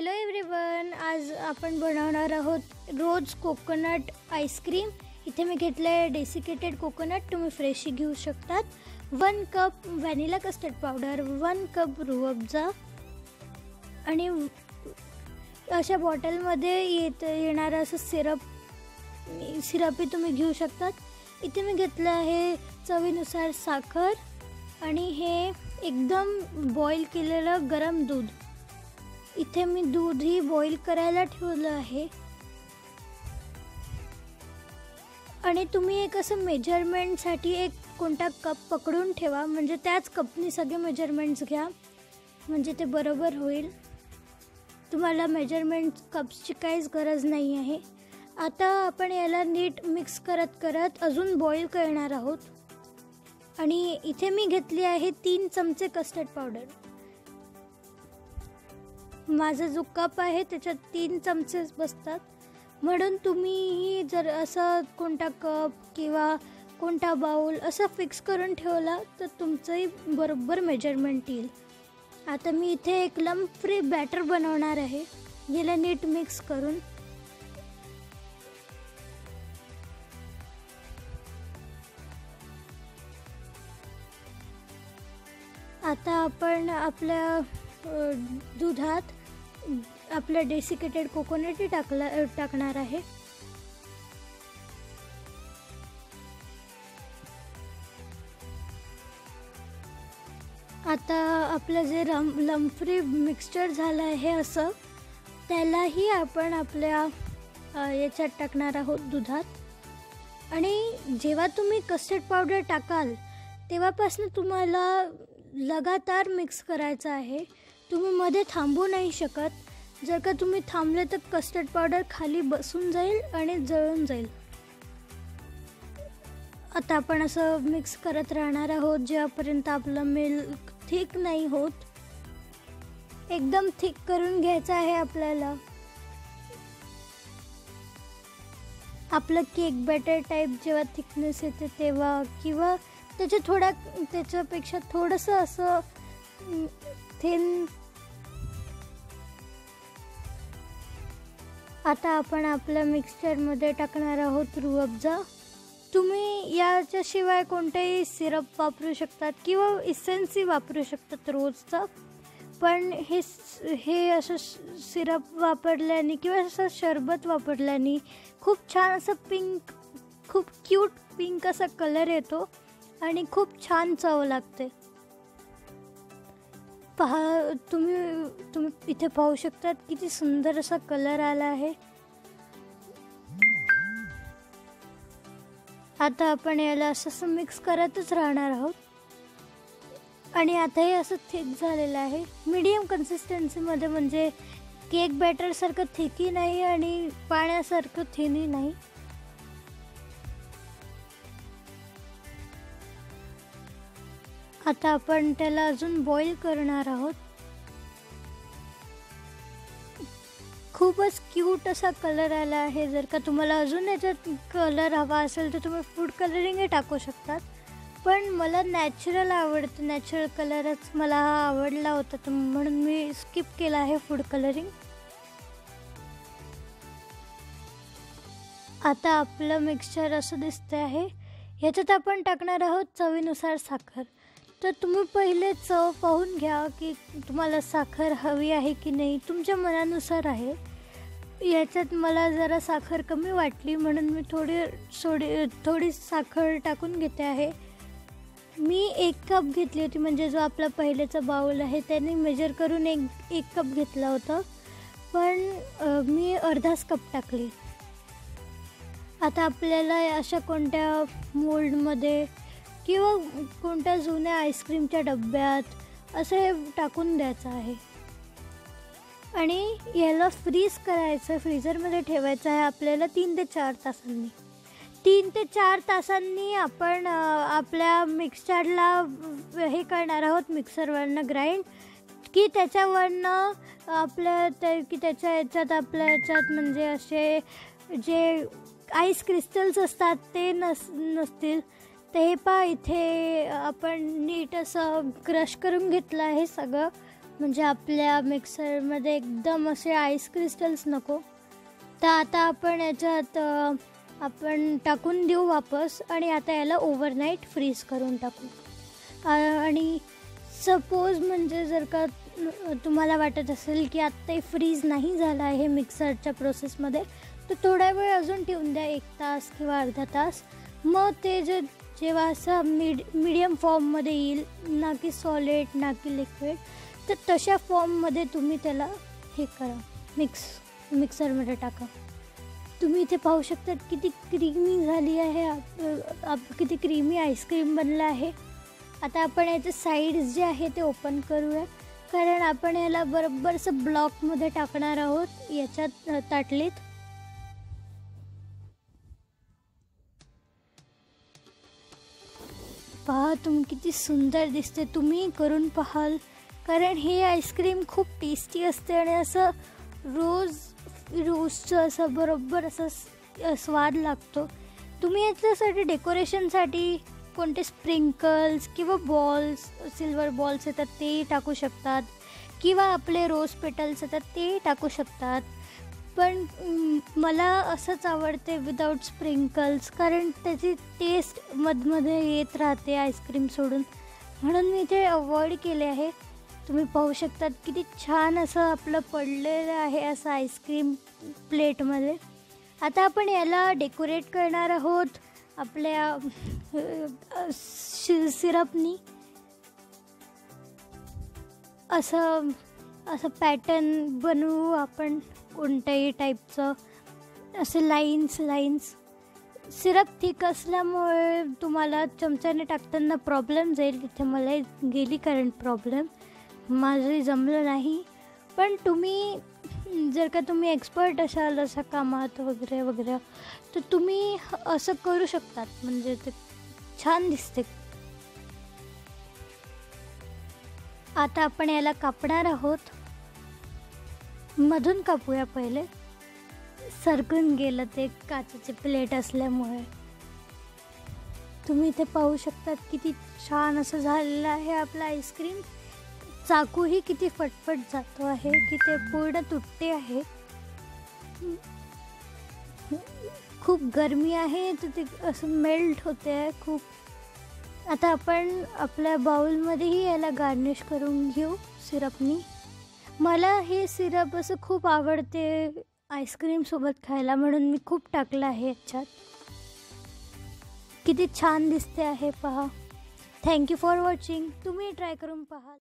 Hello everyone आज आपण बनवणार आहोत रोज कोकोनट आईस्क्रीम इथे मी घेतलं आहे डेसिकेटेड कोकोनट तुम्ही फ्रेशही घेऊ शकतात. One cup vanilla custard powder one cup Rooh Afza आणि अशा बॉटलमध्ये येत येणारं असं सिरप सिरपही तुम्ही घेऊ शकतात. इथे मी घेतलं आहे चवीनुसार साखर आणि हे एकदम बॉईल केलेलं गरम दूध. इथे मी दूधही बॉईल करायला ठेवलं आहे. आणि तुम्ही एक असं मेजरमेंटसाठी एक कोणता कप पकडून ठेवा. म्हणजे त्याच कपनी सगळे मेजरमेंट्स घ्या. म्हणजे ते बरोबर होईल. तुम्हाला मेजरमेंट कप्सची काहीच गरज नाही आहे. आता आपण याला नीट मिक्स करत करत अजून बॉईल करणार आहोत. आणि इथे मी घेतली आहे तीन चमचे कस्टर्ड पावडर माझा जो कप आहे त्याच्यात तीन चमचेस बसतात. म्हणून तुम्हीही जर असं कोणता कप किंवा कोणता बाऊल असं फिक्स करून ठेवला तर तुमचंही बरोबर मेजरमेंट येईल. आता मी इथे एक लंप फ्री बॅटर बनवणार आहे. याला नीट मिक्स करून. आता आपण आपल्या दुधात आपलं डेसिकेटेड कोकोनटही टाकला टाकणार आहे. आता आपलं जे रम लमफ्री मिक्सचर झालं आहे असं त्यालाही आपण आपल्या याच्यात टाकणार आहोत दुधात. आणि जेव्हा तुम्ही कस्टर्ड पावडर टाकाल तेव्हापासून तुम्हाला लगातार मिक्स करायचं आहे. तुम्ही मध्ये थांबू नाही शकत. जर का तुम्ही थांबले तर कस्टर्ड पावडर खाली बसून जाईल आणि जळून जाईल. आता आपण असं मिक्स करत राहणार आहोत जेव्हापर्यंत आपलं मिल्क थिक नाही होत. एकदम थिक करून घ्यायचं आहे आपल्याला. आपलं केक बॅटर टाईप जेव्हा थिकनेस येते तेव्हा किंवा त्याच्या थोड्या त्याच्यापेक्षा थोडंसं असं थिन आता आपण आपल्या मिक्सचरमध्ये टाकणार आहोत रुअबजा तुम्ही याच्याशिवाय कोणतेही सिरप वापरू शकतात किंवा इसेन्सी वापरू शकतात रोजचं. पण हे हे असं सिरप वापरल्याने किंवा असं शरबत वापरल्याने खूप छान असं पिंक खूप क्यूट पिंक असा कलर येतो आणि खूप छान चव लागते. पहा तुम्ही तुम्ही इथे पाहू शकतात किती सुंदर असा कलर आला आहे. आता आपण याला असं असं मिक्स करतच राहणार आहोत. आणि आता हे असं थिक झालेलं आहे. मीडियम कन्सिस्टन्सीमध्ये म्हणजे केक बॅटरसारखं थिकही नाही आणि पाण्यासारखं थिनही नाही. आता आपण त्याला अजून बॉईल करणार आहोत. खूपच क्यूट असा कलर आला आहे. जर का तुम्हाला अजून याच्यात कलर हवा असेल तर तुम्ही फूड कलरिंगही टाकू शकतात. पण मला नॅचरल आवडतं. नॅचरल कलरच मला हा आवडला होता तर म्हणून मी स्किप केला आहे फूड कलरिंग आता आपलं मिक्सचर असं दिसतं आहे. ह्याच्यात आपण टाकणार आहोत चवीनुसार साखर. तर तुम्ही पहिले चव पाहून घ्या की तुम्हाला साखर हवी आहे की नाही. तुमच्या मनानुसार आहे. याच्यात मला जरा साखर कमी वाटली म्हणून मी थोडी सोडी थोडी साखर टाकून घेते आहे. मी एक कप घेतली होती म्हणजे जो आपला पहिलेचा बाऊल आहे त्याने मेजर करून एक एक कप घेतला होता. पण मी अर्धाच कप टाकली. आता आपल्याला अशा कोणत्या मोल्डमध्ये किंवा कोणत्या जुन्या आईस्क्रीमच्या डब्यात असं हे टाकून द्यायचं आहे. आणि याला फ्रीज करायचं फ्रीजरमध्ये ठेवायचं आहे आपल्याला तीन ते चार तासांनी. तीन ते चार तासांनी आपण आपल्या मिक्सचरला हे करणार आहोत मिक्सरवरनं ग्राइंड की त्याच्यावरनं आपल्या त्या की त्याच्या याच्यात आपल्या याच्यात म्हणजे असे जे आईस क्रिस्टल्स असतात ते नस नसतील. ते पा इथे आपण नीट असं क्रश करून घेतलं आहे सगळं. म्हणजे आपल्या मिक्सरमध्ये एकदम असे आईस क्रिस्टल्स नको. तर आता आपण याच्यात आपण टाकून देऊ वापस आणि आता याला ओव्हरनाईट फ्रीज करून टाकू. आणि सपोज म्हणजे जर का तुम्हाला वाटत असेल की आत्ता फ्रीज नाही झालं आहे मिक्सरच्या प्रोसेसमध्ये तर थोडा वेळ अजून ठेवून द्या एक तास किंवा अर्धा तास. मग ते जे जेव्हा असं मीड मीडियम फॉर्ममध्ये येईल ना की सॉलिड ना की लिक्विड तर तशा फॉर्ममध्ये तुम्ही त्याला हे करा. मिक्स मिक्सरमध्ये टाका. तुम्ही इथे पाहू शकता किती क्रीमी झाली आहे. आप, आप किती क्रीमी आईस्क्रीम बनलं आहे. आता आपण याचे साईड्स जे आहे ते ओपन करूया. कारण आपण याला बरोबर असं ब्लॉकमध्ये टाकणार आहोत. याच्यात ताटलीत. पहा तुम्ही किती सुंदर दिसते. तुम्ही करून पाहाल. कारण हे आईस्क्रीम खूप टेस्टी असते आणि असं रोज रोजचं असं बरोबर असं स्वाद लागतो. तुम्ही याच्यासाठी डेकोरेशनसाठी कोणते स्प्रिंकल्स किंवा बॉल्स सिल्वर बॉल्स येतात ते टाकू शकतात. किंवा आपले रोज पेटल्स येतात ते टाकू शकतात. पण मला असंच आवडते विदाऊट स्प्रिंकल्स कारण त्याची टेस्ट मधमध्ये येत राहते आईस्क्रीम सोडून. म्हणून मी ते अवॉइड केले आहे. तुम्ही पाहू शकतात किती छान असं आपलं पडलेलं आहे असं आईस्क्रीम प्लेटमध्ये. आता आपण याला डेकोरेट करणार आहोत आपल्या शि सिरपनी. असं असं पॅटर्न बनवू आपण कोणत्याही टाईपचं. असे लाईन्स लाईन्स. सिरप थिक असल्यामुळे तुम्हाला चमच्याने टाकताना प्रॉब्लेम जाईल. तिथे मला गेली कारण प्रॉब्लेम. माझं जमलं नाही. पण तुम्ही जर का तुम्ही एक्सपर्ट असाल असं कामात वगैरे वगैरे तर तुम्ही असं करू शकतात. म्हणजे ते छान दिसते. आता आपण याला कापणार आहोत. मधून कापूया पहिले. सरकून गेलं ते काचेचे प्लेट असल्यामुळे. तुम्ही इथे पाहू शकतात किती छान असं झालेलं आहे आपलं आईस्क्रीम चाकूही किती फटफट जातो आहे की ते पूर्ण तुटते आहे. खूप गरमी आहे तर ते असं मेल्ट होते आहे खूप. आता आपण आपल्या बाउलमध्येही याला गार्निश करून घेऊ सिरपनी मला हे सिरप असं खूप आवडते आईस्क्रीमसोबत खायला म्हणून मी खूप टाकलं आहे याच्यात. किती छान दिसते आहे पहा. थँक्यू फॉर वॉचिंग तुम्ही ट्राय करून पहा.